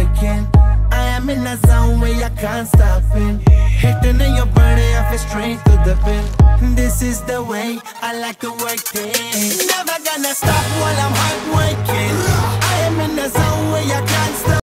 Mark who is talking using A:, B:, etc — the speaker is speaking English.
A: working. I am in a zone where I can't stop it. Hitting in your body, I feel straight to the pin. This is the way I like to work it. Never gonna stop while I'm hard working. I am in a zone where I can't stop.